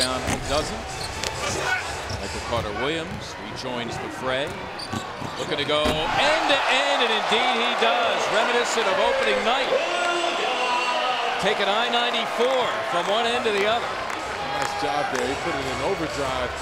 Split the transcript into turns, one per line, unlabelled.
rebound doesn't. Michael Carter Williams rejoins the fray. Looking to go end to end, and indeed he does. Reminiscent of opening night. Taking I-94 from one end to the other.
Nice job there. He put it in overdrive.